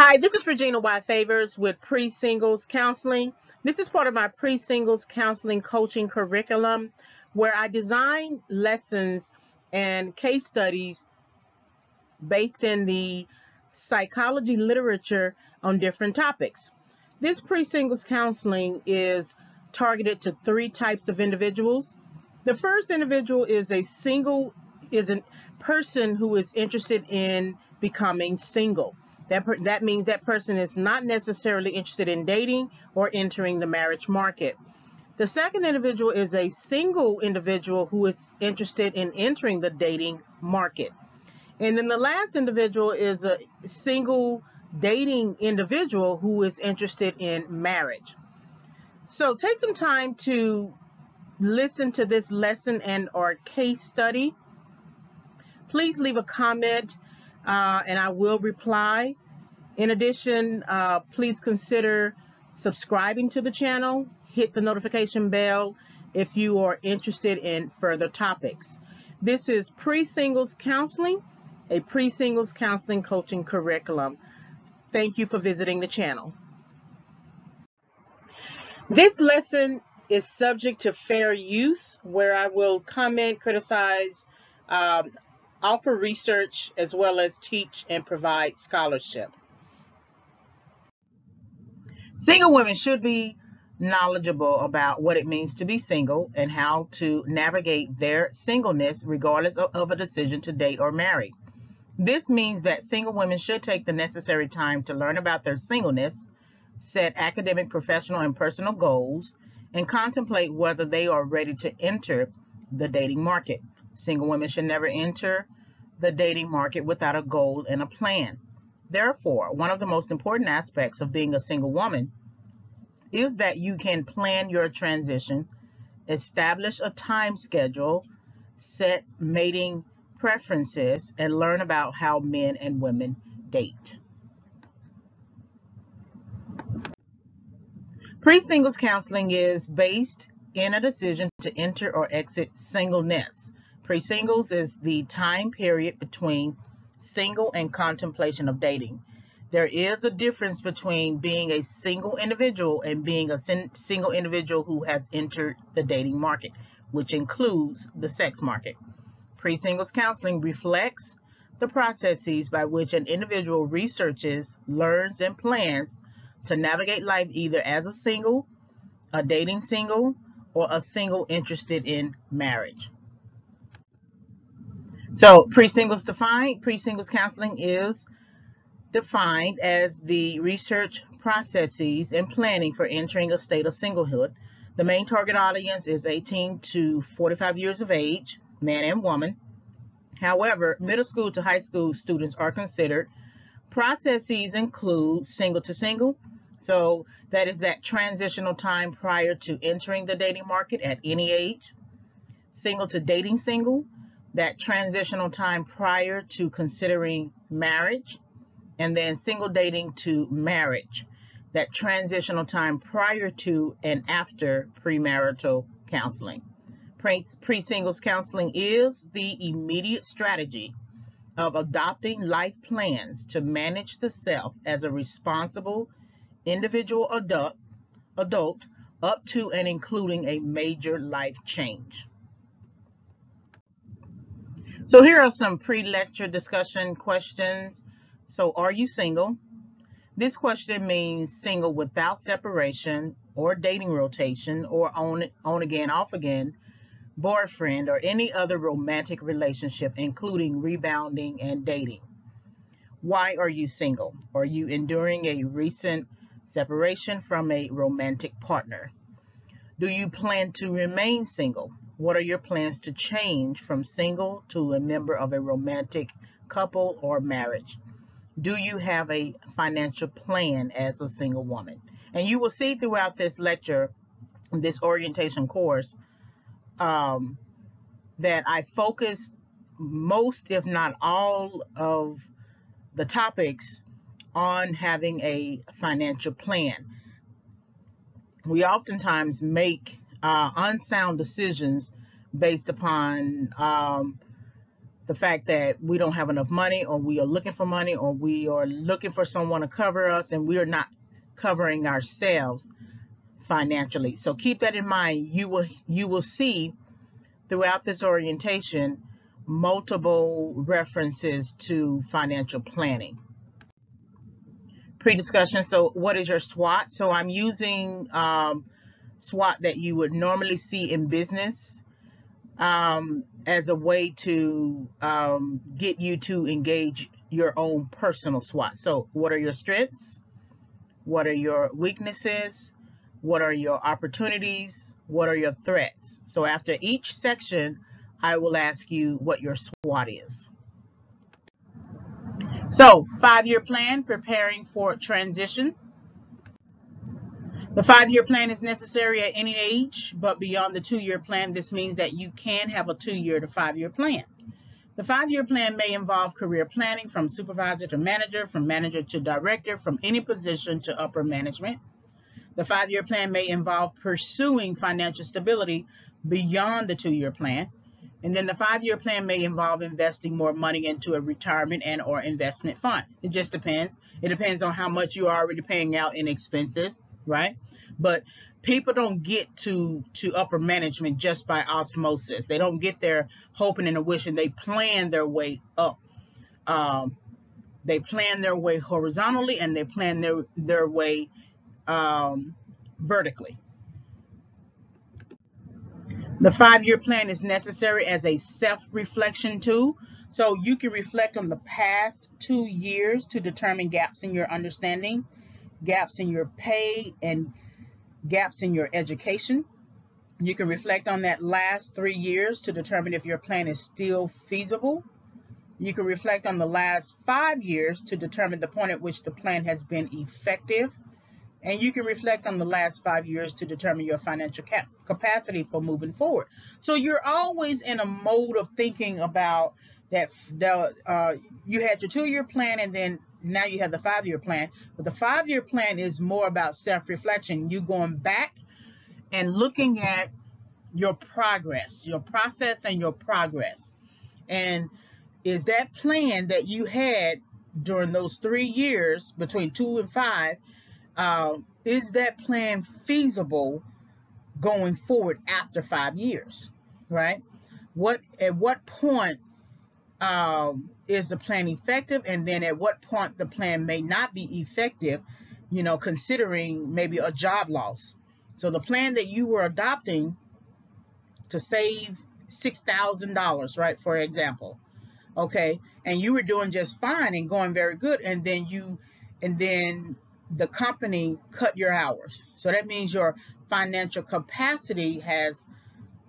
Hi, this is Regina Y. Favors with Pre-Singles Counseling. This is part of my Pre-Singles Counseling Coaching Curriculum where I design lessons and case studies based in the psychology literature on different topics. This pre-singles counseling is targeted to three types of individuals. The first individual is a single, is a person who is interested in becoming single. That, that means that person is not necessarily interested in dating or entering the marriage market. The second individual is a single individual who is interested in entering the dating market. And then the last individual is a single dating individual who is interested in marriage. So take some time to listen to this lesson and or case study. Please leave a comment uh, and I will reply. In addition, uh, please consider subscribing to the channel, hit the notification bell if you are interested in further topics. This is pre-singles counseling, a pre-singles counseling coaching curriculum. Thank you for visiting the channel. This lesson is subject to fair use where I will comment, criticize, um, offer research, as well as teach and provide scholarship. Single women should be knowledgeable about what it means to be single and how to navigate their singleness regardless of, a decision to date or marry. This means that single women should take the necessary time to learn about their singleness, set academic, professional, and personal goals, and contemplate whether they are ready to enter the dating market. Single women should never enter the dating market without a goal and a plan. Therefore, one of the most important aspects of being a single woman is that you can plan your transition, establish a time schedule, set mating preferences, and learn about how men and women date. Pre-singles counseling is based in a decision to enter or exit singleness. Pre-singles is the time period between single and contemplation of dating. There is a difference between being a single individual and being a single individual who has entered the dating market, which includes the sex market. Pre-singles counseling reflects the processes by which an individual researches, learns, and plans to navigate life either as a single, a dating single, or a single interested in marriage. So pre-singles defined, pre-singles counseling is defined as the research processes and planning for entering a state of singlehood. The main target audience is 18 to 45 years of age, man and woman. However, middle school to high school students are considered. Processes include single to single. So that is that transitional time prior to entering the dating market at any age. Single to dating single that transitional time prior to considering marriage, and then single dating to marriage, that transitional time prior to and after premarital counseling. Pre-singles counseling is the immediate strategy of adopting life plans to manage the self as a responsible individual adult, adult up to and including a major life change. So here are some pre-lecture discussion questions. So are you single? This question means single without separation or dating rotation or on, on again, off again, boyfriend or any other romantic relationship, including rebounding and dating. Why are you single? Are you enduring a recent separation from a romantic partner? Do you plan to remain single? What are your plans to change from single to a member of a romantic couple or marriage? Do you have a financial plan as a single woman? And you will see throughout this lecture, this orientation course, um, that I focus most, if not all, of the topics on having a financial plan. We oftentimes make uh, unsound decisions based upon um, the fact that we don't have enough money or we are looking for money or we are looking for someone to cover us and we are not covering ourselves financially. So keep that in mind. You will you will see throughout this orientation multiple references to financial planning. Pre-discussion, so what is your SWOT? So I'm using um, SWOT that you would normally see in business um, as a way to um, get you to engage your own personal SWOT. So what are your strengths? What are your weaknesses? What are your opportunities? What are your threats? So after each section, I will ask you what your SWOT is. So five-year plan, preparing for transition. The five-year plan is necessary at any age, but beyond the two-year plan, this means that you can have a two-year to five-year plan. The five-year plan may involve career planning from supervisor to manager, from manager to director, from any position to upper management. The five-year plan may involve pursuing financial stability beyond the two-year plan. And then the five-year plan may involve investing more money into a retirement and or investment fund. It just depends. It depends on how much you're already paying out in expenses, right? But people don't get to to upper management just by osmosis. They don't get there hoping and wishing. They plan their way up. Um, they plan their way horizontally and they plan their their way um, vertically. The five-year plan is necessary as a self-reflection tool. So you can reflect on the past two years to determine gaps in your understanding, gaps in your pay, and gaps in your education. You can reflect on that last three years to determine if your plan is still feasible. You can reflect on the last five years to determine the point at which the plan has been effective. And you can reflect on the last five years to determine your financial cap capacity for moving forward. So you're always in a mode of thinking about that the, uh, you had your two-year plan and then now you have the five-year plan. But the five-year plan is more about self-reflection. You going back and looking at your progress, your process and your progress. And is that plan that you had during those three years between two and five, uh, is that plan feasible going forward after five years, right? What at what point um, is the plan effective? And then at what point the plan may not be effective you know considering maybe a job loss. So the plan that you were adopting to save six thousand dollars right for example okay and you were doing just fine and going very good and then you and then the company cut your hours. So that means your financial capacity has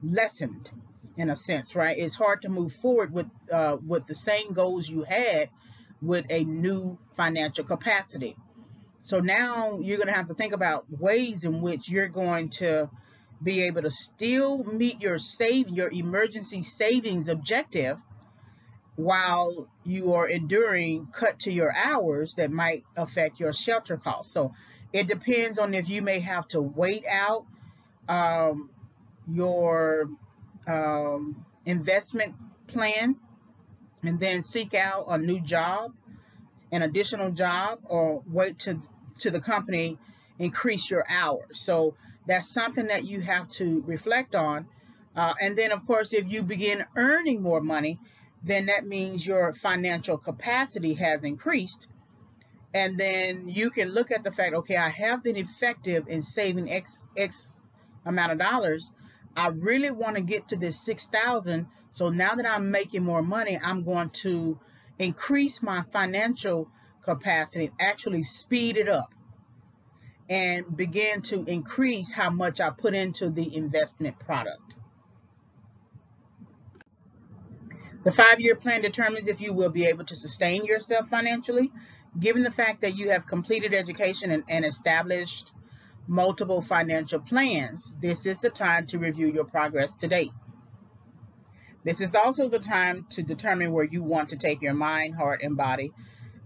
lessened in a sense, right? It's hard to move forward with uh, with the same goals you had with a new financial capacity. So now you're going to have to think about ways in which you're going to be able to still meet your save your emergency savings objective while you are enduring cut to your hours that might affect your shelter costs. So it depends on if you may have to wait out um, your um, investment plan and then seek out a new job, an additional job, or wait to, to the company increase your hours. So that's something that you have to reflect on. Uh, and then, of course, if you begin earning more money, then that means your financial capacity has increased. And then you can look at the fact, okay, I have been effective in saving X, X amount of dollars. I really want to get to this 6,000. So now that I'm making more money, I'm going to increase my financial capacity, actually speed it up and begin to increase how much I put into the investment product. The five-year plan determines if you will be able to sustain yourself financially, given the fact that you have completed education and, and established multiple financial plans, this is the time to review your progress to date. This is also the time to determine where you want to take your mind, heart, and body,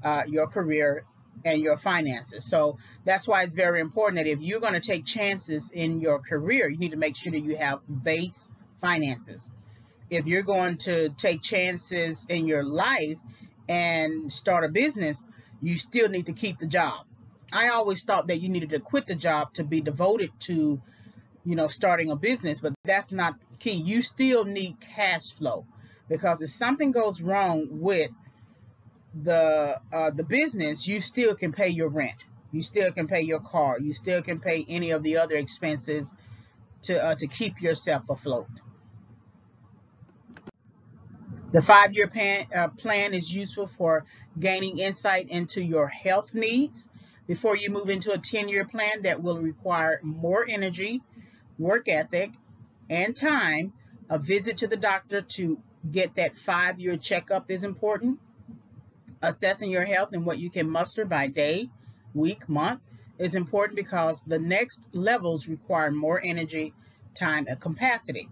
uh, your career, and your finances. So that's why it's very important that if you're going to take chances in your career, you need to make sure that you have base finances. if you're going to take chances in your life and start a business, you still need to keep the job. I always thought that you needed to quit the job to be devoted to, you know, starting a business, but that's not key. You still need cash flow because if something goes wrong with the uh, the business, you still can pay your rent. You still can pay your car. You still can pay any of the other expenses to uh, to keep yourself afloat. The five-year plan, uh, plan is useful for gaining insight into your health needs before you move into a 10-year plan that will require more energy, work ethic, and time. A visit to the doctor to get that five-year checkup is important. Assessing your health and what you can muster by day, week, month is important because the next levels require more energy, time, and capacity.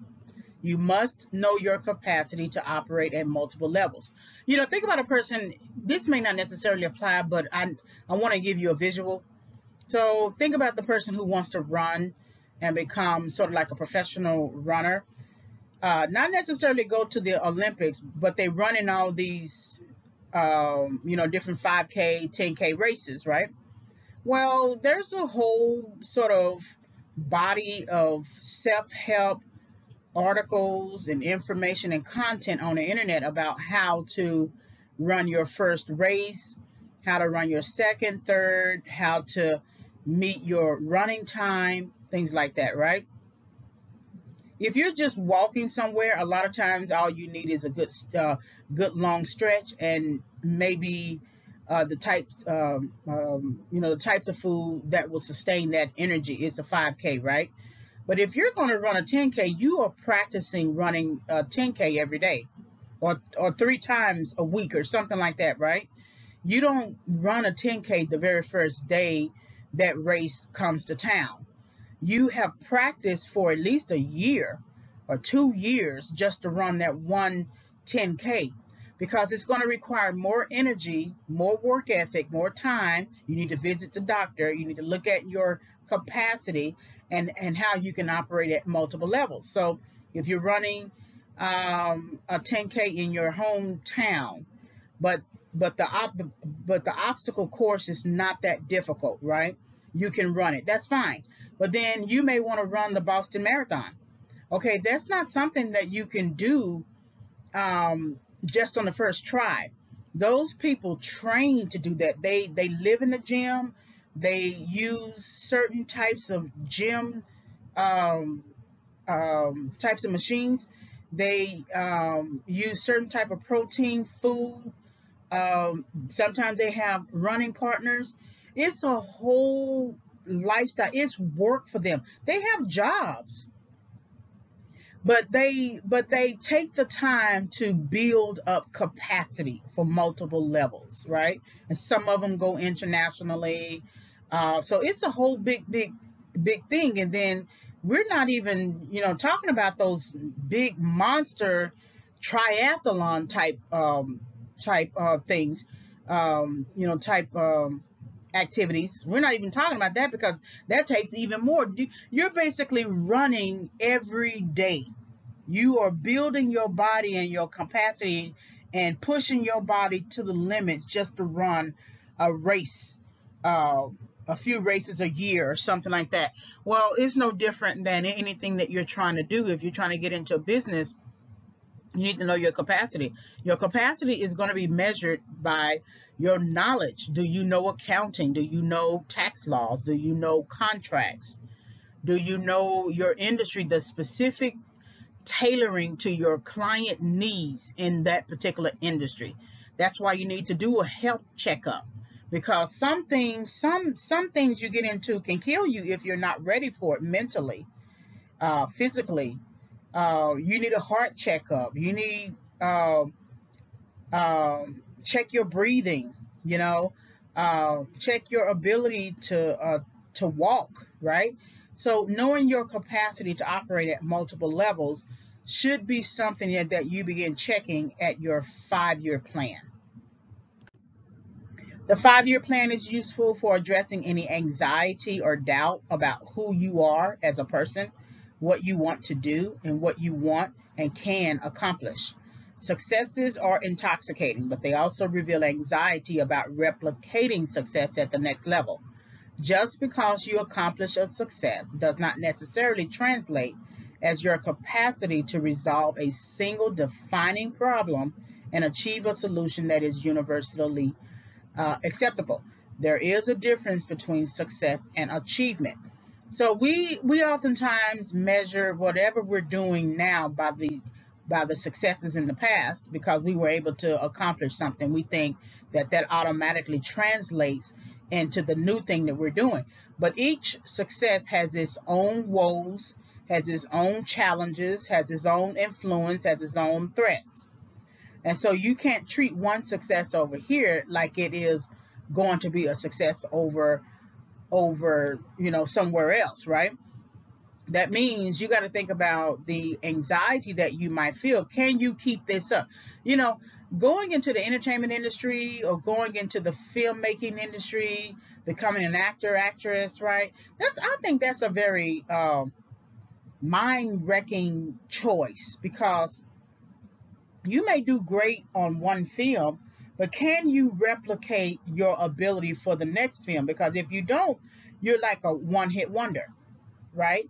You must know your capacity to operate at multiple levels. You know, think about a person, this may not necessarily apply, but I, I want to give you a visual. So think about the person who wants to run and become sort of like a professional runner. Uh, not necessarily go to the Olympics, but they run in all these, um, you know, different 5K, 10K races, right? Well, there's a whole sort of body of self-help articles and information and content on the internet about how to run your first race, how to run your second, third, how to meet your running time, things like that, right? If you're just walking somewhere, a lot of times all you need is a good, uh, good long stretch and maybe uh, the types, um, um, you know, the types of food that will sustain that energy. It's a 5K, right? But if you're going to run a 10K, you are practicing running uh, a 10K every day or, or three times a week or something like that, right? You don't run a 10K the very first day that race comes to town. You have practiced for at least a year or two years just to run that one 10K because it's going to require more energy, more work ethic, more time. You need to visit the doctor. You need to look at your capacity and, and how you can operate at multiple levels. So if you're running um, a 10K in your hometown, but but the op but the obstacle course is not that difficult, right? You can run it. That's fine. But then you may want to run the Boston Marathon. Okay, that's not something that you can do um, just on the first try. Those people train to do that. They they live in the gym. They use certain types of gym um, um, types of machines. They um, use certain type of protein food. Um, sometimes they have running partners. It's a whole lifestyle. It's work for them. They have jobs but they but they take the time to build up capacity for multiple levels right and some of them go internationally uh, so it's a whole big big big thing and then we're not even you know talking about those big monster triathlon type um, type of things um, you know type um, activities. We're not even talking about that because that takes even more. You're basically running every day. You are building your body and your capacity and pushing your body to the limits just to run a race, uh, a few races a year or something like that. Well, it's no different than anything that you're trying to do. If you're trying to get into a business, you need to know your capacity. Your capacity is going to be measured by your knowledge. Do you know accounting? Do you know tax laws? Do you know contracts? Do you know your industry, the specific tailoring to your client needs in that particular industry? That's why you need to do a health checkup because some things, some some things you get into can kill you if you're not ready for it mentally, uh, physically. Uh, you need a heart checkup. You need uh, check your breathing, you know, uh, check your ability to uh, to walk, right? So knowing your capacity to operate at multiple levels should be something that, that you begin checking at your five-year plan. The five-year plan is useful for addressing any anxiety or doubt about who you are as a person, what you want to do, and what you want and can accomplish. Successes are intoxicating, but they also reveal anxiety about replicating success at the next level. Just because you accomplish a success does not necessarily translate as your capacity to resolve a single defining problem and achieve a solution that is universally uh, acceptable. There is a difference between success and achievement. So we we oftentimes measure whatever we're doing now by the by the successes in the past because we were able to accomplish something. We think that that automatically translates into the new thing that we're doing. But each success has its own woes, has its own challenges, has its own influence, has its own threats. And so you can't treat one success over here like it is going to be a success over over, you know, somewhere else, right? That means you got to think about the anxiety that you might feel. Can you keep this up? You know, going into the entertainment industry or going into the filmmaking industry, becoming an actor, actress, right? That's I think that's a very um, mind-wrecking choice because you may do great on one film, but can you replicate your ability for the next film? Because if you don't, you're like a one-hit wonder, right?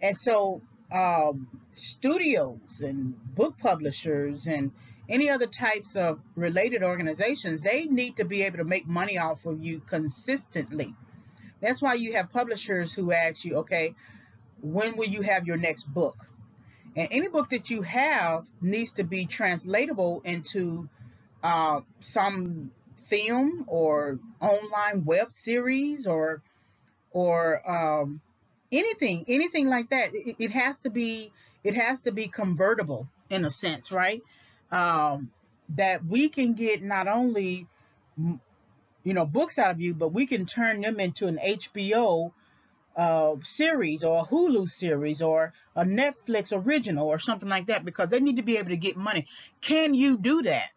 And so um, studios and book publishers and any other types of related organizations, they need to be able to make money off of you consistently. That's why you have publishers who ask you, okay, when will you have your next book? And any book that you have needs to be translatable into uh, some film or online web series or or um, anything anything like that. It, it, has to be it has to be convertible in a sense, right? Um, that we can get not only you know books out of you, but we can turn them into an HBO uh, series or a Hulu series or a Netflix original or something like that because they need to be able to get money. Can you do that?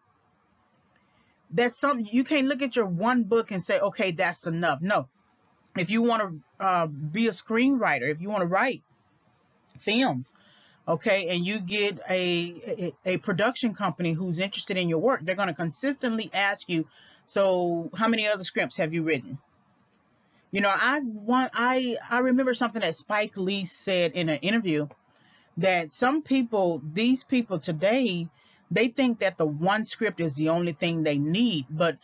That's something you can't look at your one book and say, okay, that's enough. No. If you want to uh, be a screenwriter, if you want to write films, okay, and you get a, a, a production company who's interested in your work, they're going to consistently ask you, so how many other scripts have you written? You know, I want I I remember something that Spike Lee said in an interview that some people, these people today, they think that the one script is the only thing they need, but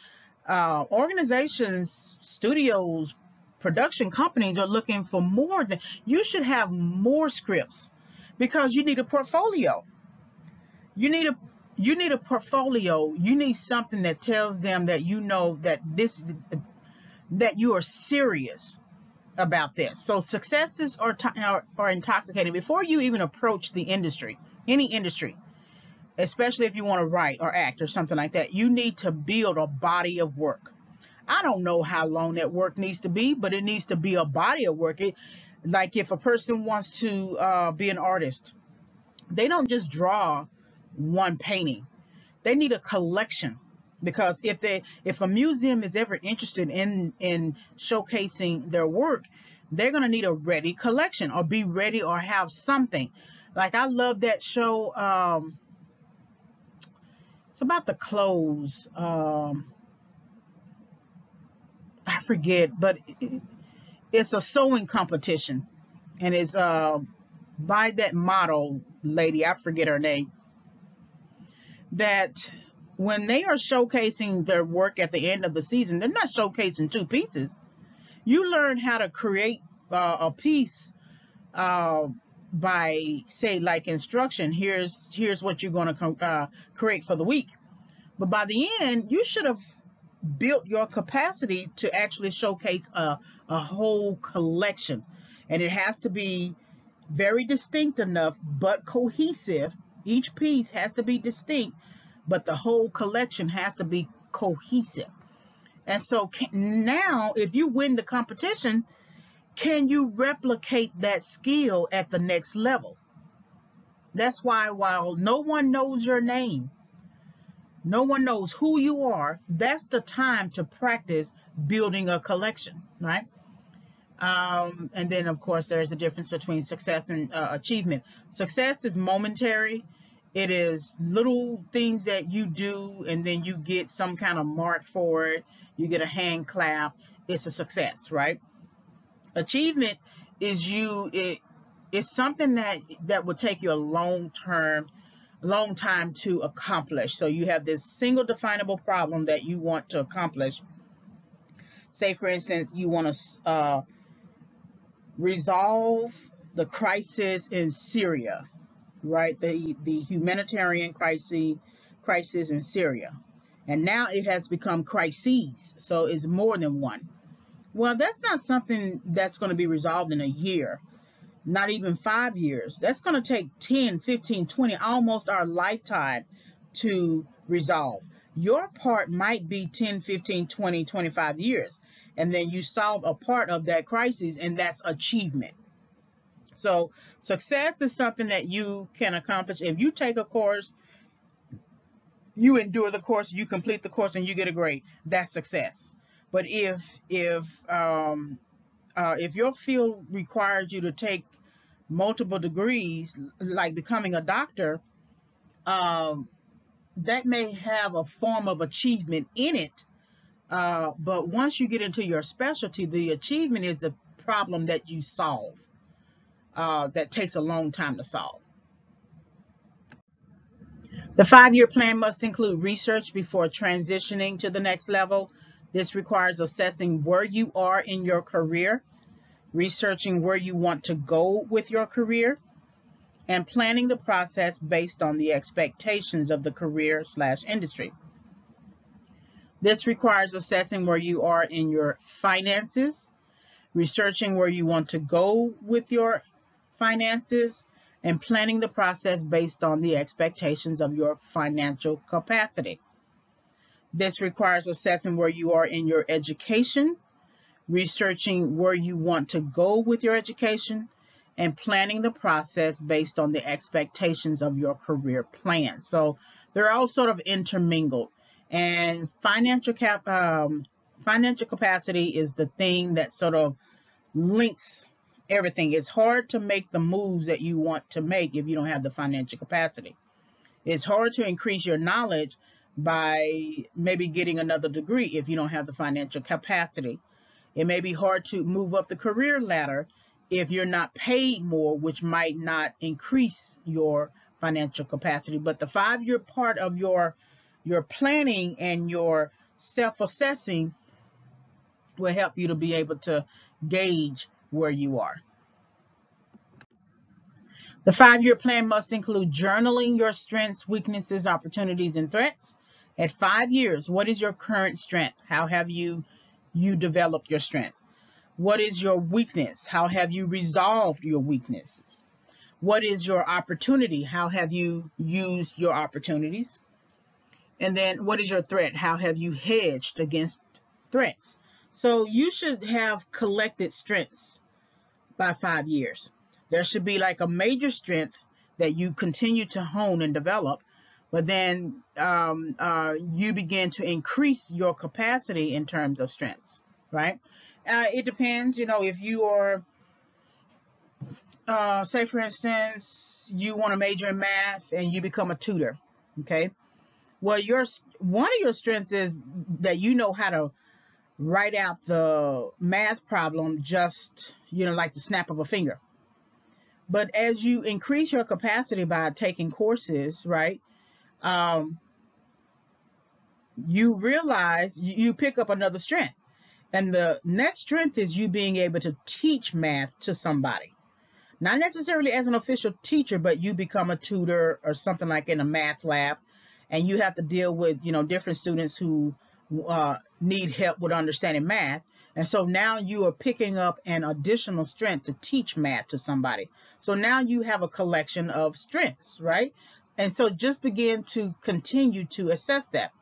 uh, organizations, studios, production companies are looking for more than you should have more scripts because you need a portfolio. You need a you need a portfolio. You need something that tells them that you know that this that you are serious about this. So successes are, are, are intoxicating. Before you even approach the industry, any industry, especially if you want to write or act or something like that, you need to build a body of work. I don't know how long that work needs to be, but it needs to be a body of work. It, like if a person wants to uh, be an artist, they don't just draw one painting. They need a collection because if they if a museum is ever interested in in showcasing their work they're going to need a ready collection or be ready or have something. Like i love that show um it's about the clothes um i forget but it, it's a sewing competition. And it's uh by that model lady i forget her name that when they are showcasing their work at the end of the season, they're not showcasing two pieces. You learn how to create uh, a piece uh, by, say, like instruction. Here's here's what you're going to uh, create for the week. But by the end, you should have built your capacity to actually showcase a, a whole collection. And it has to be very distinct enough, but cohesive. Each piece has to be distinct but the whole collection has to be cohesive. And so now, if you win the competition, can you replicate that skill at the next level? That's why, while no one knows your name, no one knows who you are, that's the time to practice building a collection, right? Um, and then, of course, there's a difference between success and uh, achievement. Success is momentary. It is little things that you do, and then you get some kind of mark for it. You get a hand clap. It's a success, right? Achievement is you. It it's something that that will take you a long term, long time to accomplish. So you have this single definable problem that you want to accomplish. Say, for instance, you want to uh, resolve the crisis in Syria, right? The the humanitarian crisis crisis in Syria. And now it has become crises. So it's more than one. Well, that's not something that's going to be resolved in a year, not even 5 years. That's going to take 10, 15, 20, almost our lifetime to resolve. Your part might be 10, 15, 20, 25 years and then you solve a part of that crisis and that's achievement so success is something that you can accomplish. If you take a course you endure the course you complete the course and you get a grade. That's success. But if if um, uh, if your field requires you to take multiple degrees like becoming a doctor um, that may have a form of achievement in it uh, but once you get into your specialty, the achievement is the problem that you solve uh, that takes a long time to solve. The five-year plan must include research before transitioning to the next level. This requires assessing where you are in your career, researching where you want to go with your career, and planning the process based on the expectations of the career slash industry. This requires assessing where you are in your finances, researching where you want to go with your finances, and planning the process based on the expectations of your financial capacity. This requires assessing where you are in your education, researching where you want to go with your education, and planning the process based on the expectations of your career plan. So they're all sort of intermingled. And financial cap, um, financial capacity is the thing that sort of links everything. It's hard to make the moves that you want to make if you don't have the financial capacity. It's hard to increase your knowledge by maybe getting another degree if you don't have the financial capacity. It may be hard to move up the career ladder if you're not paid more, which might not increase your financial capacity. But the five-year part of your your planning and your self-assessing will help you to be able to gauge where you are. The five-year plan must include journaling your strengths, weaknesses, opportunities, and threats. At five years, what is your current strength? How have you, you developed your strength? What is your weakness? How have you resolved your weaknesses? What is your opportunity? How have you used your opportunities? And then what is your threat? How have you hedged against threats? So you should have collected strengths by five years. There should be like a major strength that you continue to hone and develop, but then um, uh, you begin to increase your capacity in terms of strengths, right? Uh, it depends, you know, if you are, uh, say for instance, you want to major in math and you become a tutor, okay? Well, your one of your strengths is that you know how to write out the math problem just, you know, like the snap of a finger. But as you increase your capacity by taking courses, right, um, you realize you pick up another strength. And the next strength is you being able to teach math to somebody. Not necessarily as an official teacher, but you become a tutor or something like in a math lab and you have to deal with you know different students who uh, need help with understanding math. And so now you are picking up an additional strength to teach math to somebody. So now you have a collection of strengths right? And so just begin to continue to assess that.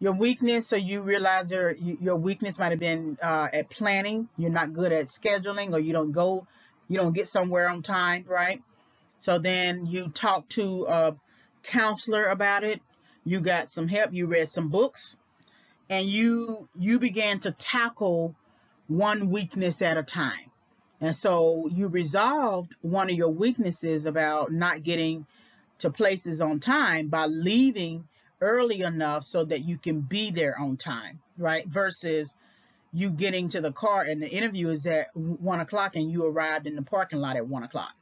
Your weakness so you realize your your weakness might have been uh, at planning. You're not good at scheduling or you don't go you don't get somewhere on time right? So then you talk to a counselor about it. You got some help. You read some books and you, you began to tackle one weakness at a time. And so you resolved one of your weaknesses about not getting to places on time by leaving early enough so that you can be there on time, right? Versus you getting to the car and the interview is at one o'clock and you arrived in the parking lot at one o'clock.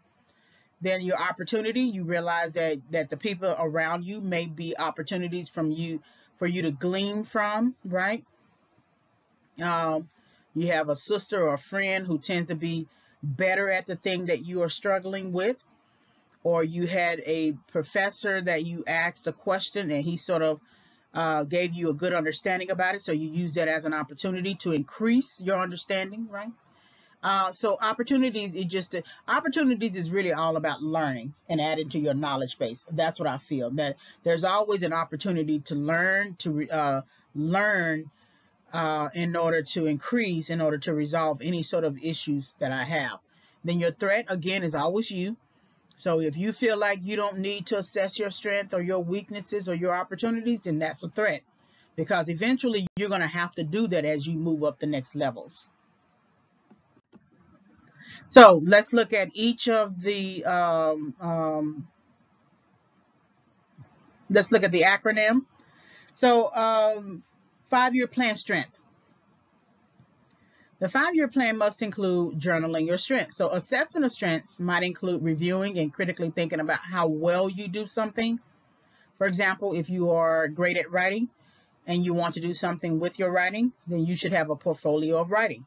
Then your opportunity, you realize that that the people around you may be opportunities from you for you to glean from, right? Um, you have a sister or a friend who tends to be better at the thing that you are struggling with, or you had a professor that you asked a question and he sort of uh, gave you a good understanding about it. So you use that as an opportunity to increase your understanding, right? Uh, so opportunities, it just opportunities is really all about learning and adding to your knowledge base. That's what I feel. That there's always an opportunity to learn to uh, learn uh, in order to increase, in order to resolve any sort of issues that I have. Then your threat again is always you. So if you feel like you don't need to assess your strength or your weaknesses or your opportunities, then that's a threat because eventually you're going to have to do that as you move up the next levels. So let's look at each of the, um, um, let's look at the acronym. So um, five-year plan strength. The five-year plan must include journaling your strengths. So assessment of strengths might include reviewing and critically thinking about how well you do something. For example, if you are great at writing and you want to do something with your writing, then you should have a portfolio of writing.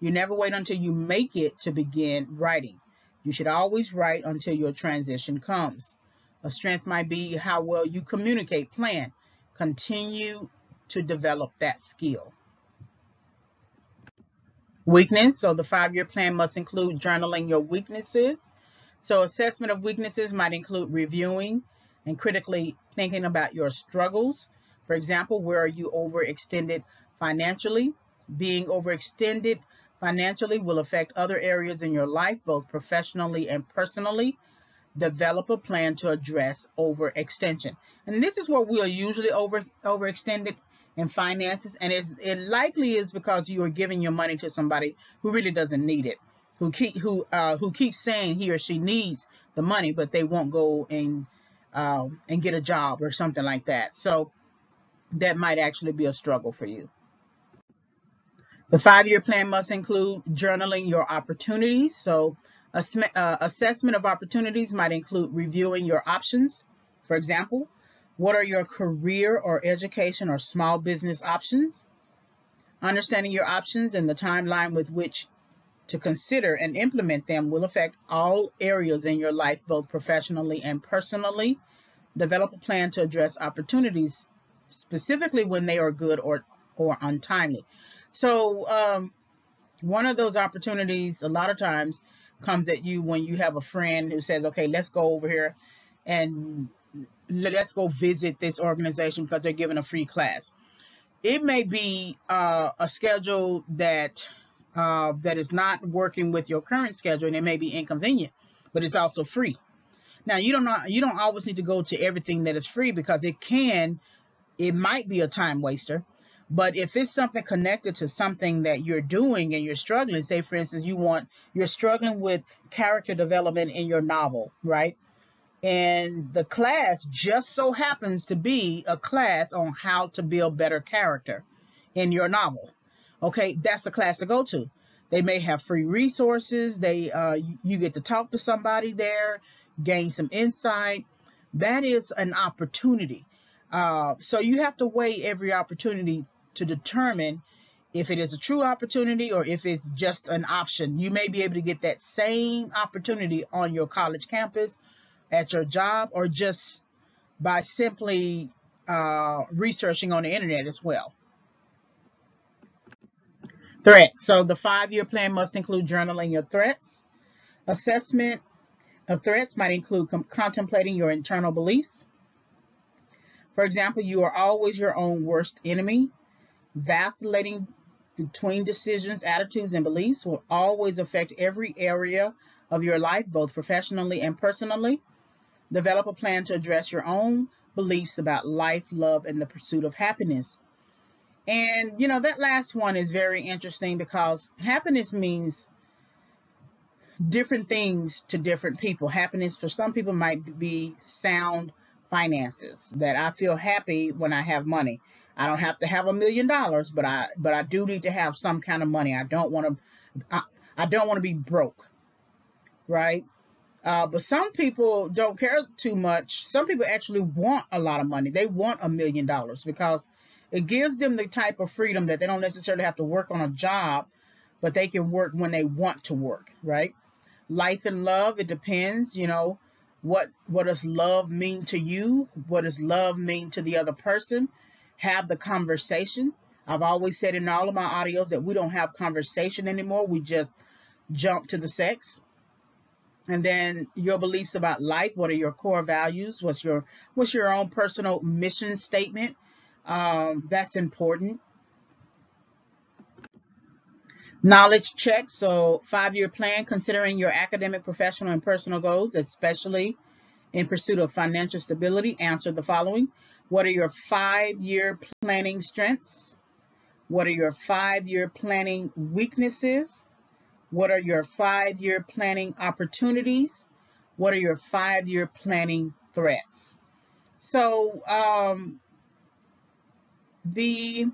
You never wait until you make it to begin writing. You should always write until your transition comes. A strength might be how well you communicate, plan. Continue to develop that skill. Weakness, so the five-year plan must include journaling your weaknesses. So assessment of weaknesses might include reviewing and critically thinking about your struggles. For example, where are you overextended financially? Being overextended financially will affect other areas in your life, both professionally and personally. Develop a plan to address overextension. And this is where we are usually over overextended in finances, and it likely is because you are giving your money to somebody who really doesn't need it, who keep who uh, who keeps saying he or she needs the money, but they won't go and uh, and get a job or something like that. So that might actually be a struggle for you. The five-year plan must include journaling your opportunities. So uh, assessment of opportunities might include reviewing your options. For example, what are your career or education or small business options? Understanding your options and the timeline with which to consider and implement them will affect all areas in your life, both professionally and personally. Develop a plan to address opportunities specifically when they are good or, or untimely. So um, one of those opportunities a lot of times comes at you when you have a friend who says, okay, let's go over here and let's go visit this organization because they're giving a free class. It may be uh, a schedule that uh, that is not working with your current schedule and it may be inconvenient, but it's also free. Now you don't know you don't always need to go to everything that is free because it can it might be a time waster but if it's something connected to something that you're doing and you're struggling, say for instance, you want, you're struggling with character development in your novel, right? And the class just so happens to be a class on how to build better character in your novel. Okay, that's a class to go to. They may have free resources. They, uh, you get to talk to somebody there, gain some insight. That is an opportunity. Uh, so you have to weigh every opportunity to determine if it is a true opportunity or if it's just an option. You may be able to get that same opportunity on your college campus, at your job, or just by simply uh, researching on the internet as well. Threats. So the five-year plan must include journaling your threats. Assessment of threats might include contemplating your internal beliefs. For example, you are always your own worst enemy. Vacillating between decisions, attitudes, and beliefs will always affect every area of your life, both professionally and personally. Develop a plan to address your own beliefs about life, love, and the pursuit of happiness. And you know, that last one is very interesting because happiness means different things to different people. Happiness for some people might be sound finances that I feel happy when I have money. I don't have to have a million dollars, but I but I do need to have some kind of money. I don't want to I, I don't want to be broke. Right? Uh, but some people don't care too much. Some people actually want a lot of money. They want a million dollars because it gives them the type of freedom that they don't necessarily have to work on a job, but they can work when they want to work, right? Life and love, it depends, you know, what what does love mean to you? What does love mean to the other person? Have the conversation. I've always said in all of my audios that we don't have conversation anymore. We just jump to the sex. And then your beliefs about life, what are your core values? What's your what's your own personal mission statement? Um, that's important. Knowledge check. So five-year plan considering your academic, professional, and personal goals, especially in pursuit of financial stability. Answer the following. What are your five-year planning strengths? What are your five-year planning weaknesses? What are your five-year planning opportunities? What are your five-year planning threats? So um, the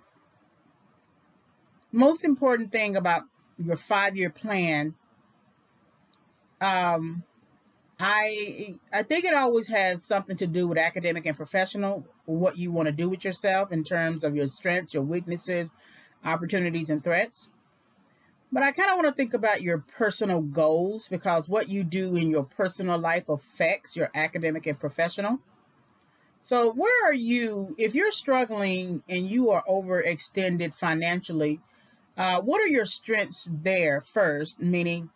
most important thing about your five-year plan, um, I I think it always has something to do with academic and professional, what you want to do with yourself in terms of your strengths, your weaknesses, opportunities, and threats. But I kind of want to think about your personal goals because what you do in your personal life affects your academic and professional. So where are you, if you're struggling and you are overextended financially, uh, what are your strengths there first? Meaning,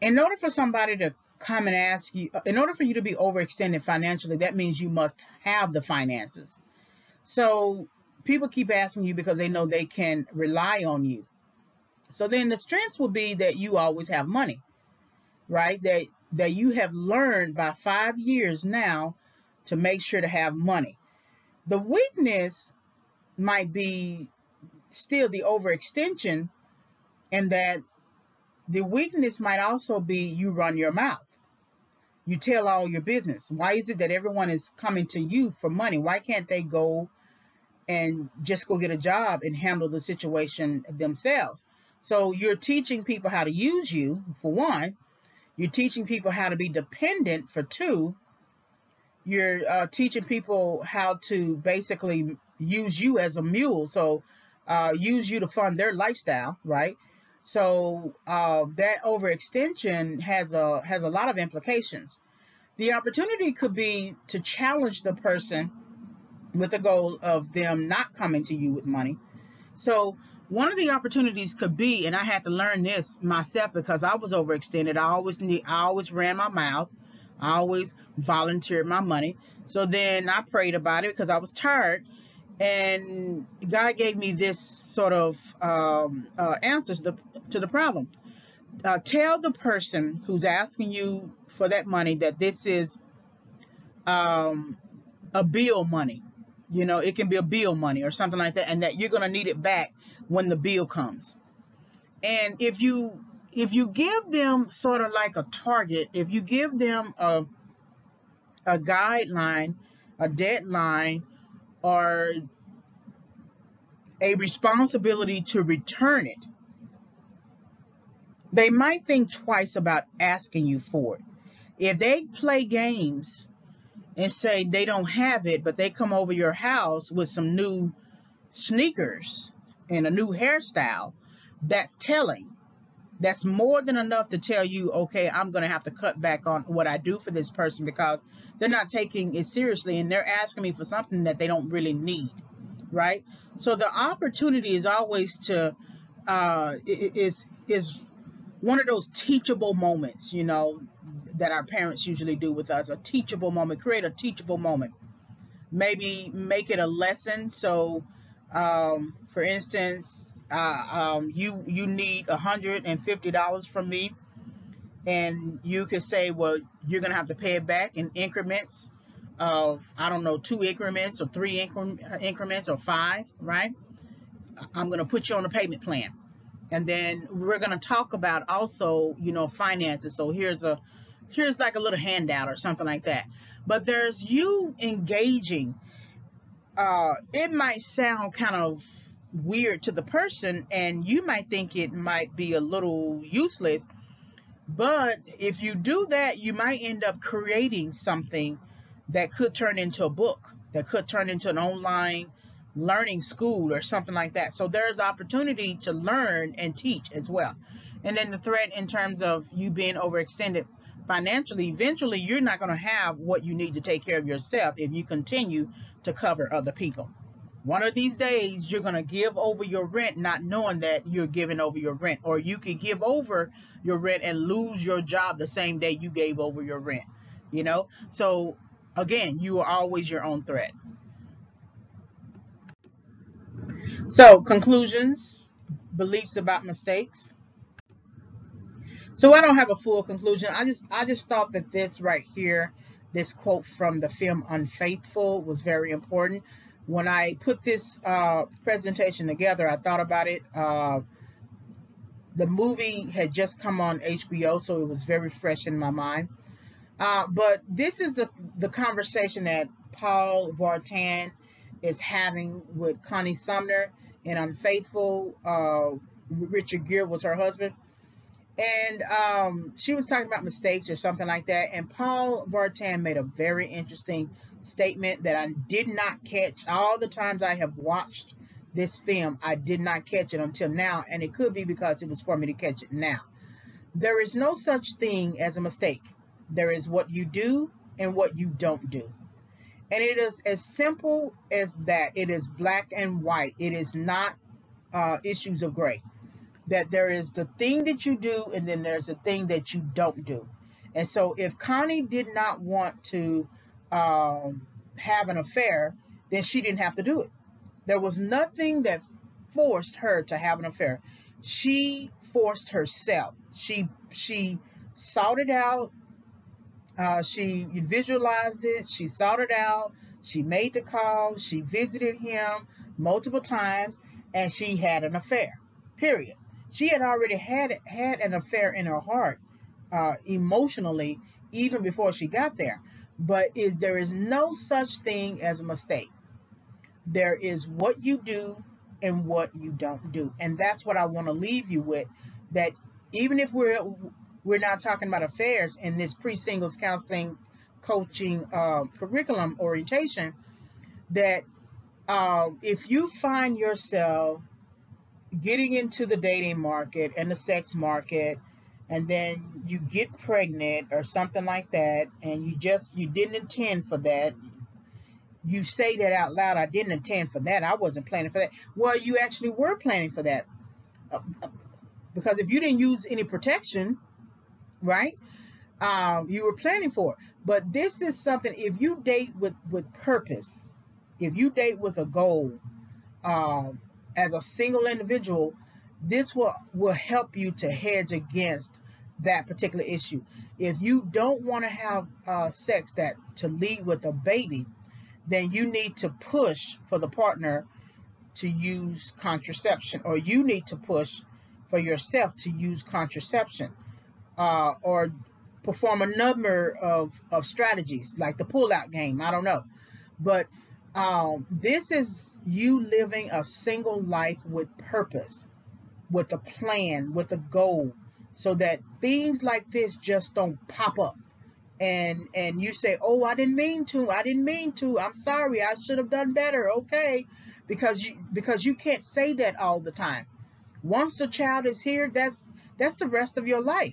in order for somebody to come and ask you, uh, in order for you to be overextended financially, that means you must have the finances. So people keep asking you because they know they can rely on you. So then the strengths will be that you always have money, right? That that you have learned by five years now to make sure to have money. The weakness might be still the overextension and that the weakness might also be you run your mouth. You tell all your business. Why is it that everyone is coming to you for money? Why can't they go and just go get a job and handle the situation themselves? So you're teaching people how to use you, for one. You're teaching people how to be dependent, for two. You're uh, teaching people how to basically use you as a mule. So uh, use you to fund their lifestyle, right? So uh, that overextension has a has a lot of implications. The opportunity could be to challenge the person with the goal of them not coming to you with money. So one of the opportunities could be, and I had to learn this myself because I was overextended. I always need, I always ran my mouth. I always volunteered my money. So then I prayed about it because I was tired and God gave me this sort of um, uh, answers the, to the problem. Uh, tell the person who's asking you for that money that this is um, a bill money. You know, it can be a bill money or something like that, and that you're going to need it back when the bill comes. And if you if you give them sort of like a target, if you give them a a guideline, a deadline, or a responsibility to return it, they might think twice about asking you for it. If they play games and say they don't have it, but they come over your house with some new sneakers and a new hairstyle, that's telling. That's more than enough to tell you, okay, I'm going to have to cut back on what I do for this person because they're not taking it seriously and they're asking me for something that they don't really need, right? So the opportunity is always to uh, is is one of those teachable moments, you know, that our parents usually do with us. A teachable moment. Create a teachable moment. Maybe make it a lesson. So, um, for instance, uh, um, you you need $150 from me, and you could say, well, you're gonna have to pay it back in increments of I don't know two increments or three incre- increments or five, right? I'm going to put you on a payment plan. And then we're going to talk about also, you know, finances. So here's a here's like a little handout or something like that. But there's you engaging uh it might sound kind of weird to the person and you might think it might be a little useless. But if you do that, you might end up creating something that could turn into a book, that could turn into an online learning school or something like that. So there's opportunity to learn and teach as well. And then the threat in terms of you being overextended financially, eventually you're not going to have what you need to take care of yourself if you continue to cover other people. One of these days, you're going to give over your rent not knowing that you're giving over your rent, or you could give over your rent and lose your job the same day you gave over your rent. You know, so again, you are always your own threat. So, conclusions, beliefs about mistakes. So I don't have a full conclusion. I just I just thought that this right here, this quote from the film Unfaithful was very important. When I put this uh, presentation together, I thought about it. Uh, the movie had just come on HBO, so it was very fresh in my mind. Uh, but this is the the conversation that Paul Vartan is having with Connie Sumner and Unfaithful. Uh, Richard Gere was her husband. And um, she was talking about mistakes or something like that. And Paul Vartan made a very interesting statement that I did not catch all the times I have watched this film. I did not catch it until now. And it could be because it was for me to catch it now. There is no such thing as a mistake. There is what you do and what you don't do. And it is as simple as that. It is black and white. It is not uh, issues of gray. That there is the thing that you do, and then there's the thing that you don't do. And so, if Connie did not want to um, have an affair, then she didn't have to do it. There was nothing that forced her to have an affair. She forced herself. She she sought it out. Uh, she visualized it. She sought it out. She made the call. She visited him multiple times, and she had an affair. Period. She had already had had an affair in her heart, uh, emotionally, even before she got there. But is, there is no such thing as a mistake. There is what you do and what you don't do, and that's what I want to leave you with. That even if we're we're not talking about affairs in this pre-singles counseling coaching uh, curriculum orientation that um, if you find yourself getting into the dating market and the sex market and then you get pregnant or something like that and you just you didn't intend for that you say that out loud i didn't intend for that. I wasn't planning for that. Well you actually were planning for that. Uh, uh because if you didn't use any protection right? Um, you were planning for. But this is something, if you date with, with purpose, if you date with a goal, um, as a single individual, this will, will help you to hedge against that particular issue. If you don't want to have uh, sex that to lead with a baby, then you need to push for the partner to use contraception, or you need to push for yourself to use contraception uh, or perform a number of, of strategies like the pull-out game. I don't know. But um, this is you living a single life with purpose, with a plan, with a goal, so that things like this just don't pop up. And and you say, "Oh, I didn't mean to. I didn't mean to. I'm sorry. I should have done better." Okay, because you because you can't say that all the time. Once the child is here, that's that's the rest of your life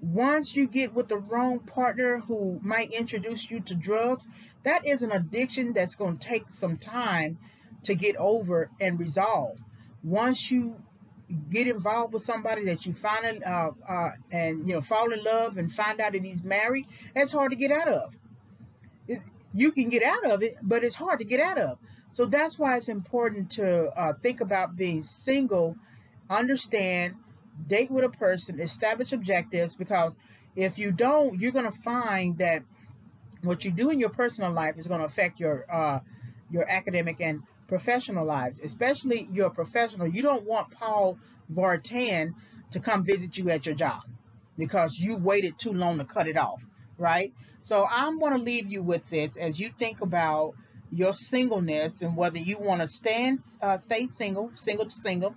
once you get with the wrong partner who might introduce you to drugs, that is an addiction that's going to take some time to get over and resolve. Once you get involved with somebody that you finally uh, uh, and you know fall in love and find out that he's married, that's hard to get out of. It, you can get out of it, but it's hard to get out of. So that's why it's important to uh, think about being single, understand date with a person, establish objectives because if you don't, you're going to find that what you do in your personal life is going to affect your uh, your academic and professional lives, especially your professional. You don't want Paul Vartan to come visit you at your job because you waited too long to cut it off, right? So I'm going to leave you with this as you think about your singleness and whether you want to stand, uh, stay single, single to single,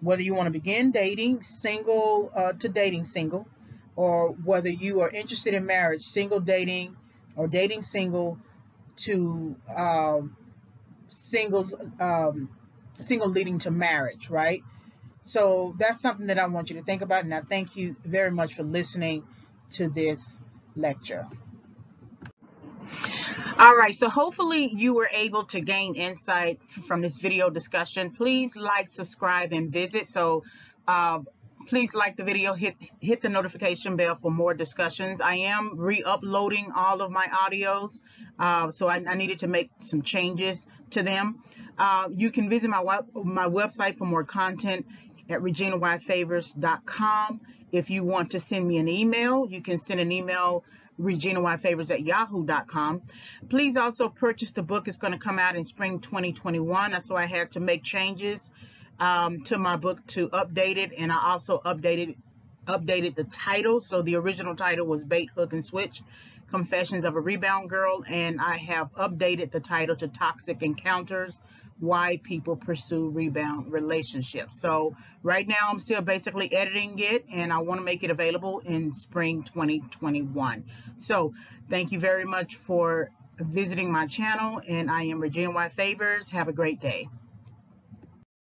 whether you want to begin dating, single uh, to dating single, or whether you are interested in marriage, single dating, or dating single to um, single um, single leading to marriage, right? So that's something that I want you to think about, and I thank you very much for listening to this lecture. All right, so hopefully you were able to gain insight from this video discussion. Please like, subscribe, and visit. So uh, please like the video, hit hit the notification bell for more discussions. I am re-uploading all of my audios, uh, so I, I, needed to make some changes to them. Uh, you can visit my my website for more content at reginayfavors.com. If you want to send me an email, you can send an email reginayfavors at yahoo.com. Please also purchase the book. It's going to come out in spring 2021. So I had to make changes um, to my book to update it, and I also updated updated the title. So the original title was Bait, Hook, and Switch, Confessions of a Rebound Girl, and I have updated the title to Toxic Encounters, Why People Pursue Rebound Relationships. So right now I'm still basically editing it, and I want to make it available in spring 2021. So thank you very much for visiting my channel, and I am Regina Y. Favors. Have a great day.